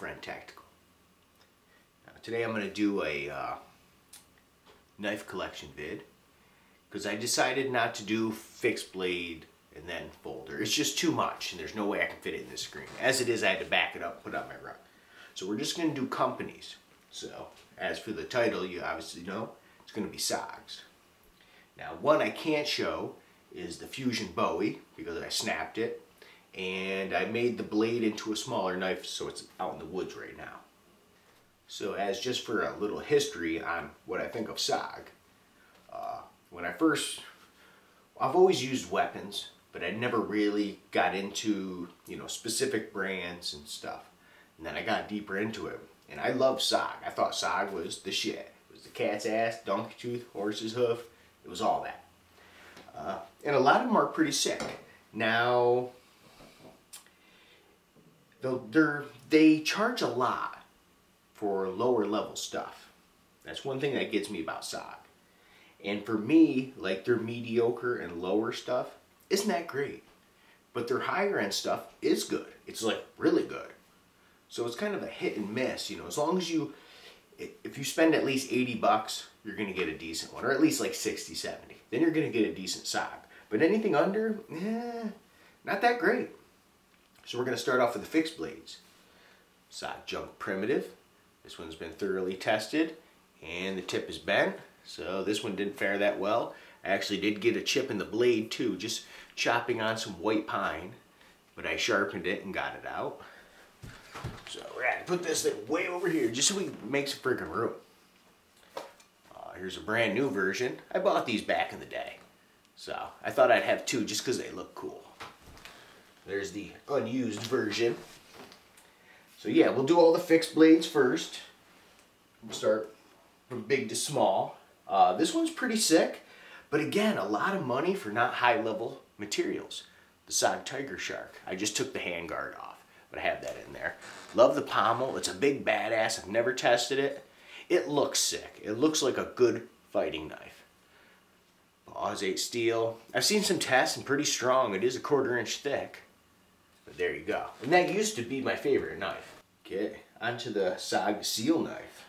Tactical. Now, today I'm going to do a uh, knife collection vid because I decided not to do fixed blade and then folder. It's just too much and there's no way I can fit it in this screen. As it is, I had to back it up, put on my rug. So we're just going to do companies. So as for the title, you obviously know it's going to be SOGs. Now one I can't show is the Fusion Bowie because I snapped it and I made the blade into a smaller knife so it's out in the woods right now. So as just for a little history on what I think of SOG, uh, when I first, I've always used weapons, but I never really got into, you know, specific brands and stuff. And then I got deeper into it, and I love SOG. I thought SOG was the shit. It was the cat's ass, donkey tooth, horse's hoof. It was all that. Uh, and a lot of them are pretty sick. Now, they're, they charge a lot for lower level stuff. That's one thing that gets me about SOG. And for me, like their mediocre and lower stuff isn't that great. But their higher end stuff is good. It's like really good. So it's kind of a hit and miss, you know, as long as you, if you spend at least 80 bucks, you're going to get a decent one, or at least like 60, 70. Then you're going to get a decent SOG. But anything under, eh, not that great. So we're going to start off with the fixed blades. SOG Jungle Primitive. This one's been thoroughly tested and the tip is bent. So this one didn't fare that well. I actually did get a chip in the blade too, just chopping on some white pine. But I sharpened it and got it out. So we're going to put this thing way over here just so we can make some freaking room. Uh, here's a brand new version. I bought these back in the day. So I thought I'd have two just because they look cool. There's the unused version. So yeah, we'll do all the fixed blades first. We'll start from big to small. Uh, this one's pretty sick, but again, a lot of money for not high level materials. The SOG Tiger Shark. I just took the handguard off, but I have that in there. Love the pommel. It's a big badass. I've never tested it. It looks sick. It looks like a good fighting knife. AUS 8 steel. I've seen some tests and pretty strong. It is a quarter inch thick. There you go. And that used to be my favorite knife. Okay, onto the SOG seal knife.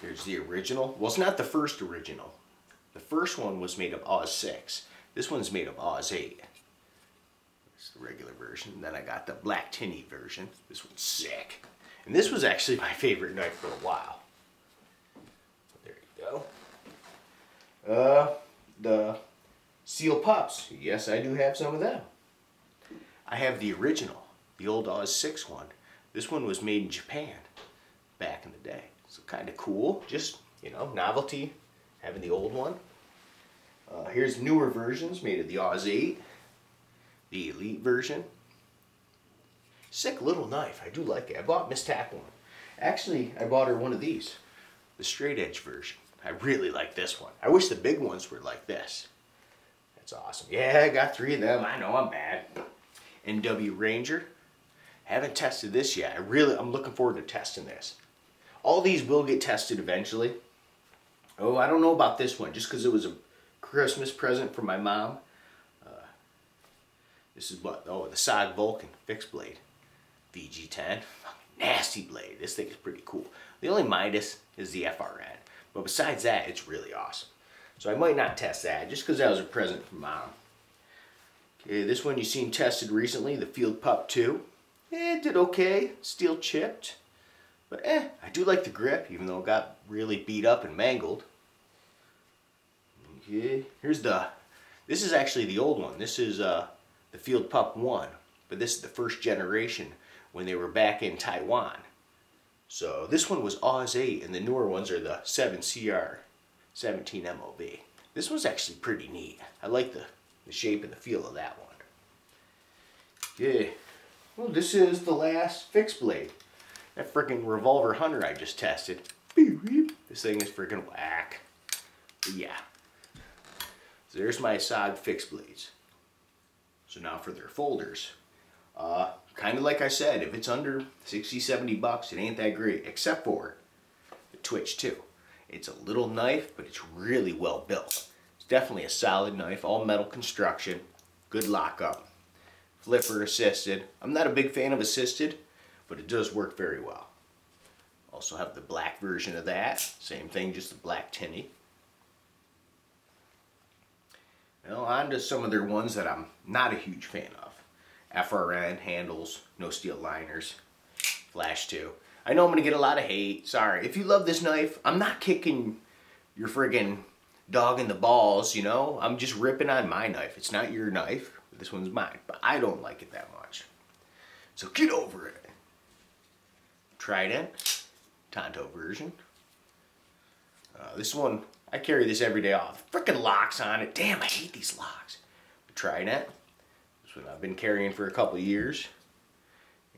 Here's the original. Well, it's not the first original. The first one was made of AUS 6. This one's made of AUS 8. It's the regular version. then I got the black TiNi version. This one's sick. And this was actually my favorite knife for a while. There you go. Uh, the seal pups. Yes, I do have some of them. I have the original, the old AUS 6 one. This one was made in Japan back in the day. So kind of cool, just, you know, novelty, having the old one. Uh, here's newer versions made of the AUS 8, the Elite version. Sick little knife, I do like it. I bought Miss Tack one. Actually, I bought her one of these, the straight edge version. I really like this one. I wish the big ones were like this. That's awesome. Yeah, I got three of them. I know I'm bad. NW Ranger. Haven't tested this yet. I really, I'm looking forward to testing this. All these will get tested eventually. Oh, I don't know about this one, just because it was a Christmas present from my mom. Uh, this is what, oh, the SOG Vulcan fixed blade. VG10. Nasty blade. This thing is pretty cool. The only Midas is the FRN. But besides that, it's really awesome. So I might not test that, just because that was a present from mom. Okay, this one you've seen tested recently, the Field Pup 2. Eh, it did okay. Steel chipped. But eh, I do like the grip, even though it got really beat up and mangled. Okay, here's the, this is actually the old one. This is uh, the Field Pup 1, but this is the first generation when they were back in Taiwan. So this one was AUS 8, and the newer ones are the 7CR 17 MOV. This one's actually pretty neat. I like the, the shape and the feel of that one. Yeah. Well, this is the last fixed blade. That freaking revolver hunter I just tested. This thing is freaking whack. But yeah. So there's my SOG fixed blades. So now for their folders. Uh, kind of like I said, if it's under 60, 70 bucks, it ain't that great, except for the Twitch 2. It's a little knife, but it's really well built. Definitely a solid knife, all metal construction, good lockup. flipper assisted. I'm not a big fan of assisted, but it does work very well. Also have the black version of that. Same thing, just the black TiNi. Now on to some of their ones that I'm not a huge fan of. FRN handles, no steel liners, flash 2. I know I'm going to get a lot of hate. Sorry. If you love this knife, I'm not kicking your friggin' dog in the balls, you know? I'm just ripping on my knife. It's not your knife. This one's mine. But I don't like it that much. So get over it. Trident. Tonto version. Uh, this one, I carry this every day off. Freaking locks on it. Damn, I hate these locks. Trident. This one I've been carrying for a couple years.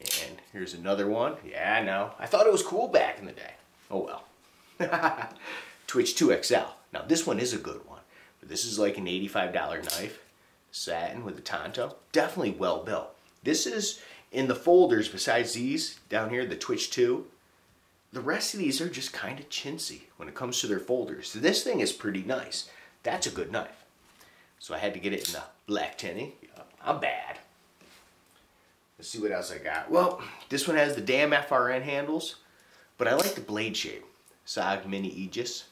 And here's another one. Yeah, I know. I thought it was cool back in the day. Oh well. Twitch 2XL. Now this one is a good one. This is like an $85 knife. Satin with a Tonto. Definitely well built. This is in the folders besides these down here, the Twitch 2. The rest of these are just kind of chintzy when it comes to their folders. So this thing is pretty nice. That's a good knife. So I had to get it in the black TiNi. I'm bad. Let's see what else I got. Well, this one has the damn FRN handles, but I like the blade shape. SOG Mini Aegis.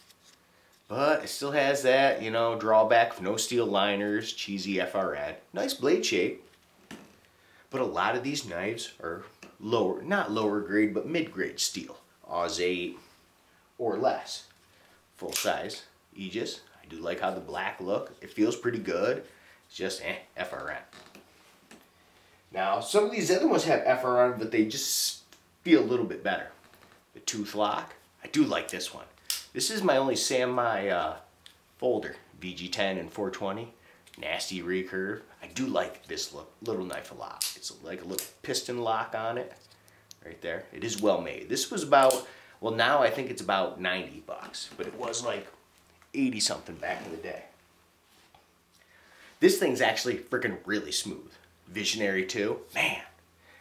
But it still has that, you know, drawback of no steel liners, cheesy FRN. Nice blade shape. But a lot of these knives are lower, not lower grade, but mid-grade steel. AUS 8 or less. Full size Aegis. I do like how the black look. It feels pretty good. It's just eh, FRN. Now, some of these other ones have FRN, but they just feel a little bit better. The tooth lock, I do like this one. This is my only Samurai uh, folder, VG10 and 420. Nasty recurve. I do like this look, little knife a lot. It's like a little piston lock on it, right there. It is well made. This was about, well now I think it's about 90 bucks, but it was like 80 something back in the day. This thing's actually freaking really smooth. Visionary 2, man.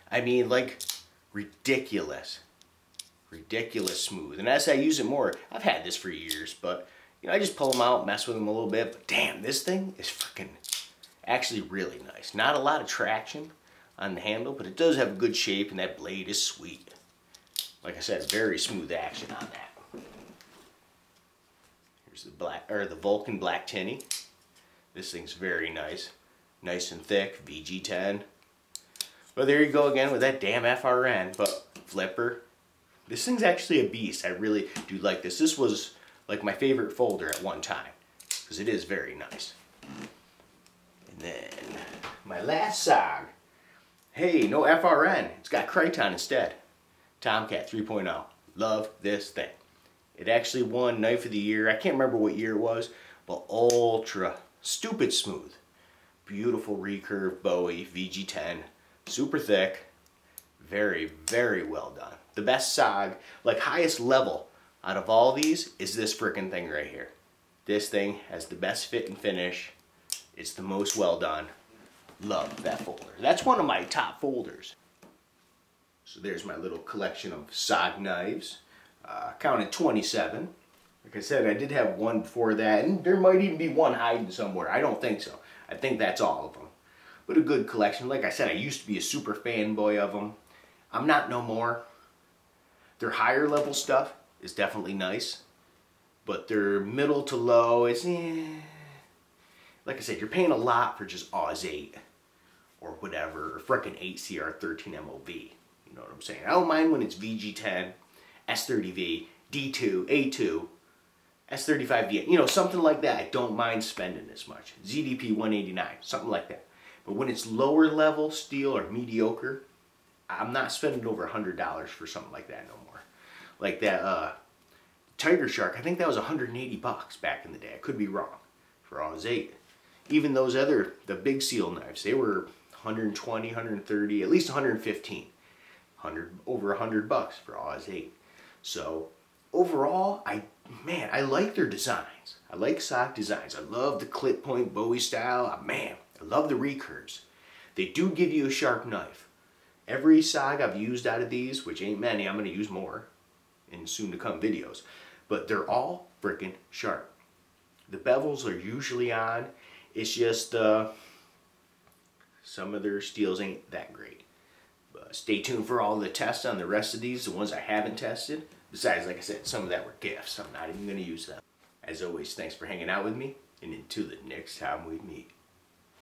I mean, like, ridiculous. Ridiculous smooth. And as I use it more, I've had this for years, but, you know, I just pull them out, mess with them a little bit. But damn, this thing is freaking actually really nice. Not a lot of traction on the handle, but it does have a good shape, and that blade is sweet. Like I said, very smooth action on that. Here's the black, or the Vulcan Black TiNi. This thing's very nice nice and thick, VG10. But there you go again with that damn FRN, but flipper. This thing's actually a beast. I really do like this. This was like my favorite folder at one time because it is very nice. And then my last SOG. Hey, no FRN. It's got Kraton instead. Tomcat 3.0. Love this thing. It actually won Knife of the Year. I can't remember what year it was, but ultra stupid smooth. Beautiful recurve Bowie VG10. Super thick. Very, very well done. The best SOG, like highest level out of all these is this freaking thing right here. This thing has the best fit and finish. It's the most well done. Love that folder. That's one of my top folders. So there's my little collection of SOG knives. Uh, counted 27. Like I said, I did have one before that, and there might even be one hiding somewhere. I don't think so. I think that's all of them. But a good collection. Like I said, I used to be a super fanboy of them. I'm not no more. Their higher level stuff is definitely nice. But their middle to low is, eh. Like I said, you're paying a lot for just AUS 8 or whatever, or frickin' 8CR13 MOV. You know what I'm saying? I don't mind when it's VG10, S30V, D2, A2, S35V, you know, something like that. I don't mind spending as much. ZDP 189, something like that. But when it's lower level steel or mediocre, I'm not spending over a $100 for something like that no more. Like that uh, Tiger Shark, I think that was 180 bucks back in the day. I could be wrong for AUS 8. Even those other, the big seal knives, they were 120, 130, at least 115. 100, over 100 bucks for AUS 8. So overall, I man, I like their designs. I like SOG designs. I love the clip point Bowie style. Ah, man, I love the recurves. They do give you a sharp knife. Every SOG I've used out of these, which ain't many, I'm going to use more in soon to come videos, but they're all freaking sharp. The bevels are usually on. It's just uh, Some of their steels ain't that great. But stay tuned for all the tests on the rest of these, the ones I haven't tested. Besides, like I said, some of that were gifts. I'm not even going to use them. As always, thanks for hanging out with me, and until the next time we meet.